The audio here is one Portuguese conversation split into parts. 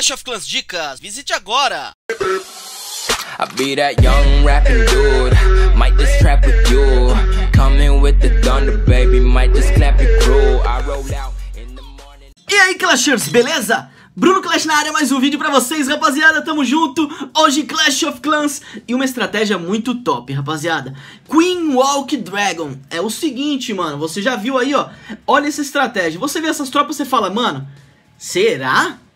Clash of Clans Dicas, visite agora! I be that young rapping dude, might just trap with you. Coming with the thunder, baby, might just clap it crew. I roll out in the morning. E aí Clashers, beleza? Bruno Clash na área, mais um vídeo pra vocês, rapaziada, tamo junto Hoje Clash of Clans e uma estratégia muito top, rapaziada Queen Walk Dragon É o seguinte, mano, você já viu aí, ó Olha essa estratégia, você vê essas tropas e fala Mano, será? Será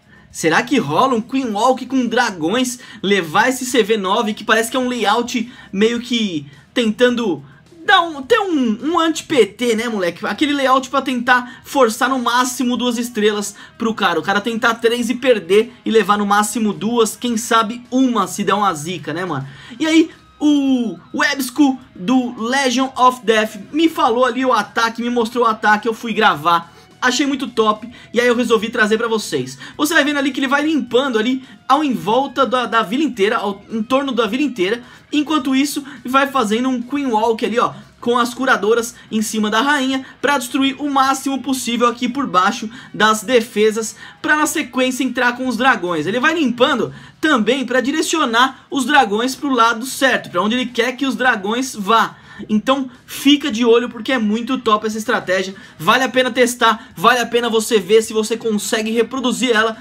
que rola um Queen Walk com dragões levar esse CV9 que parece que é um layout meio que tentando dá um, ter um, um anti-PT, né, moleque? Aquele layout pra tentar forçar no máximo duas estrelas pro cara. O cara tentar três e perder e levar no máximo duas, quem sabe uma se der uma zica, né, mano? E aí, o Websco do Legion of Death me falou ali o ataque, me mostrou o ataque, eu fui gravar achei muito top e aí eu resolvi trazer pra vocês. Você vai vendo ali que ele vai limpando ali ao em volta da, da vila inteira, ao, em torno da vila inteira, enquanto isso vai fazendo um Queen Walk ali, ó, com as curadoras em cima da rainha para destruir o máximo possível aqui por baixo das defesas para na sequência entrar com os dragões. Ele vai limpando também para direcionar os dragões para o lado certo, para onde ele quer que os dragões vá. Então fica de olho porque é muito top essa estratégia, vale a pena testar, vale a pena você ver se você consegue reproduzir ela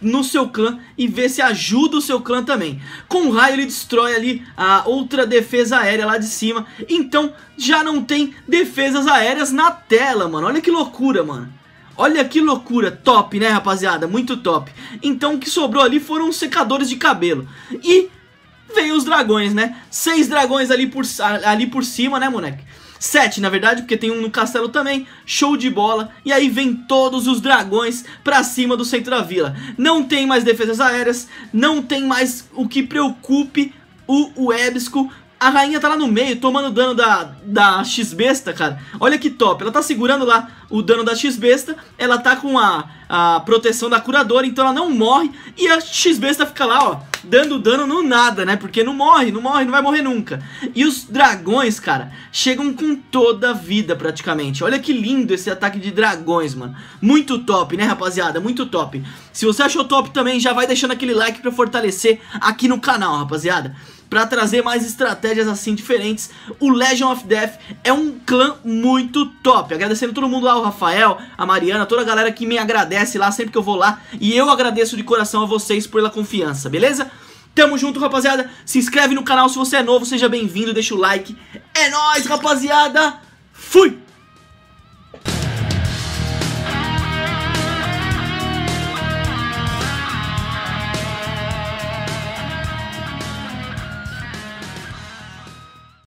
no seu clã e ver se ajuda o seu clã também. Com o raio ele destrói ali a outra defesa aérea lá de cima, então já não tem defesas aéreas na tela, mano. Olha que loucura, mano. Olha que loucura, top, né, rapaziada? Muito top. Então o que sobrou ali foram os secadores de cabelo. E veio os dragões, né? Seis dragões ali por, ali por cima, né, moleque? Sete, na verdade, porque tem um no castelo também, show de bola, e aí vem todos os dragões pra cima do centro da vila. Não tem mais defesas aéreas, não tem mais o que preocupe o, o Ebsco, a rainha tá lá no meio, tomando dano da, da X-Besta, cara. Olha que top. Ela tá segurando lá o dano da X-Besta. Ela tá com a, a proteção da curadora, então ela não morre. E a X-Besta fica lá, ó, dando dano no nada, né? Porque não morre, não morre, não vai morrer nunca. E os dragões, cara, chegam com toda a vida praticamente. Olha que lindo esse ataque de dragões, mano. Muito top, né, rapaziada? Muito top. Se você achou top também, já vai deixando aquele like pra fortalecer aqui no canal, rapaziada para trazer mais estratégias assim diferentes. O Legion of Death é um clã muito top. Agradecendo todo mundo lá, o Rafael, a Mariana, toda a galera que me agradece lá sempre que eu vou lá. E eu agradeço de coração a vocês pela confiança, beleza? Tamo junto, rapaziada. Se inscreve no canal se você é novo, seja bem-vindo, deixa o like. É nóis, rapaziada. Fui!